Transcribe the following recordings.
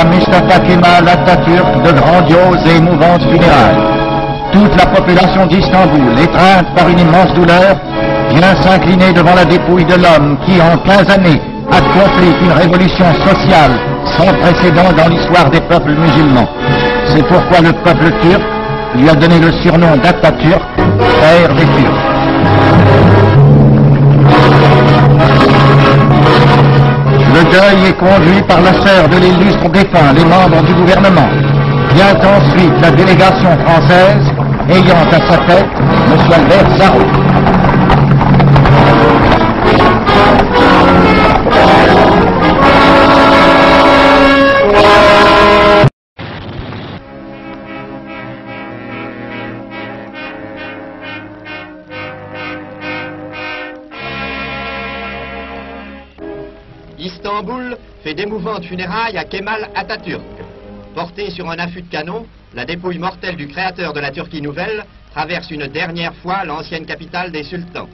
à Mustafa Kemal Atatürk de grandioses et émouvantes funérailles. Toute la population d'Istanbul, étreinte par une immense douleur, vient s'incliner devant la dépouille de l'homme qui, en 15 années, a accompli une révolution sociale sans précédent dans l'histoire des peuples musulmans. C'est pourquoi le peuple turc lui a donné le surnom d'Atatürk, père conduit par la sœur de l'illustre défunt, les membres du gouvernement. Vient ensuite la délégation française, ayant à sa tête M. Albert Sarraut. Istanbul fait d'émouvantes funérailles à Kemal Atatürk. Portée sur un affût de canon, la dépouille mortelle du créateur de la Turquie nouvelle traverse une dernière fois l'ancienne capitale des sultans.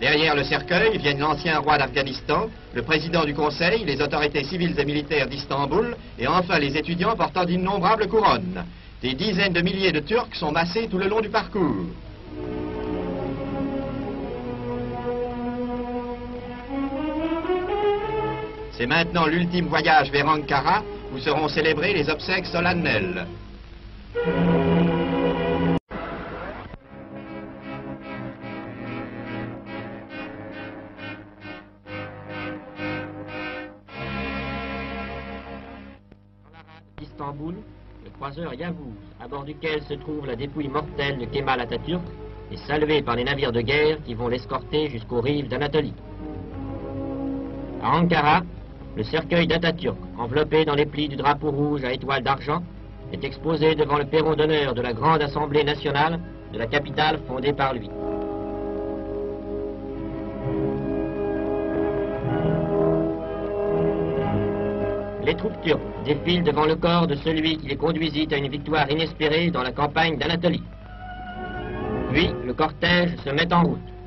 Derrière le cercueil viennent l'ancien roi d'Afghanistan, le président du conseil, les autorités civiles et militaires d'Istanbul et enfin les étudiants portant d'innombrables couronnes. Des dizaines de milliers de Turcs sont massés tout le long du parcours. C'est maintenant l'ultime voyage vers Ankara où seront célébrées les obsèques solennelles. D'Istanbul, le croiseur Yavuz, à bord duquel se trouve la dépouille mortelle de Kemal Atatürk, est salué par les navires de guerre qui vont l'escorter jusqu'aux rives d'Anatolie. À Ankara, le cercueil d'Atatürk, enveloppé dans les plis du drapeau rouge à étoile d'argent, est exposé devant le perron d'honneur de la grande assemblée nationale de la capitale fondée par lui. Les troupes turques défilent devant le corps de celui qui les conduisit à une victoire inespérée dans la campagne d'Anatolie. Puis, le cortège se met en route.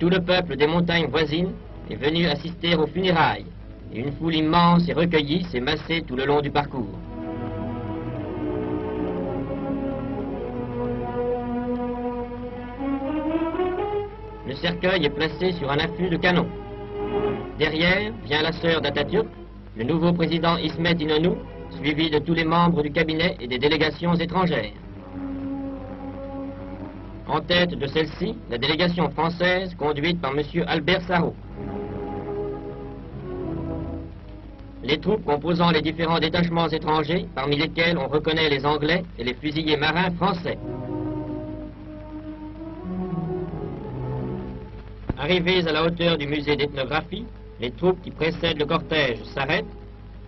Tout le peuple des montagnes voisines est venu assister aux funérailles, et une foule immense et recueillie s'est massée tout le long du parcours. Le cercueil est placé sur un affût de canon. Derrière vient la sœur d'Atatürk, le nouveau président Ismet Inonu, suivi de tous les membres du cabinet et des délégations étrangères. En tête de celle-ci, la délégation française conduite par M. Albert Sarraut. Les troupes composant les différents détachements étrangers, parmi lesquels on reconnaît les Anglais et les fusiliers marins français. Arrivés à la hauteur du musée d'ethnographie, les troupes qui précèdent le cortège s'arrêtent,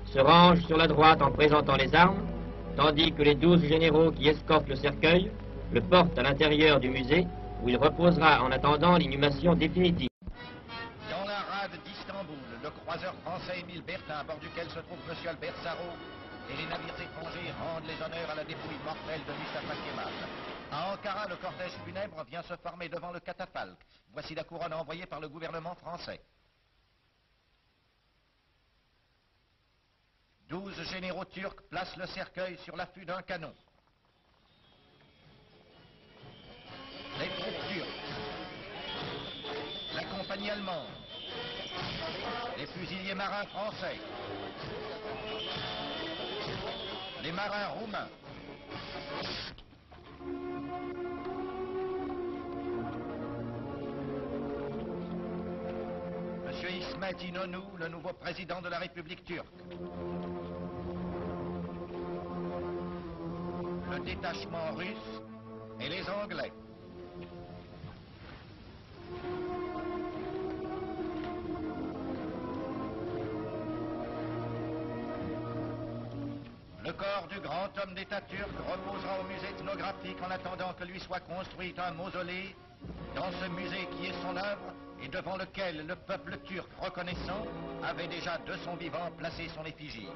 se rangent sur la droite en présentant les armes, tandis que les douze généraux qui escortent le cercueil le portent à l'intérieur du musée, où il reposera en attendant l'inhumation définitive. Dans la rade d'Istanbul, le croiseur français Émile Bertin, à bord duquel se trouve M. Albert Sarraut, et les navires étrangers rendent les honneurs à la dépouille mortelle de Mustafa Kemal. À Ankara, le cortège funèbre vient se former devant le catafalque. Voici la couronne envoyée par le gouvernement français. Douze généraux turcs placent le cercueil sur l'affût d'un canon. Compagnie les fusiliers marins français, les marins roumains, Monsieur Ismet Inonu, le nouveau président de la République turque. Le détachement russe et les Anglais. Le corps du grand homme d'État turc reposera au musée ethnographique en attendant que lui soit construit un mausolée dans ce musée qui est son œuvre et devant lequel le peuple turc reconnaissant avait déjà de son vivant placé son effigie.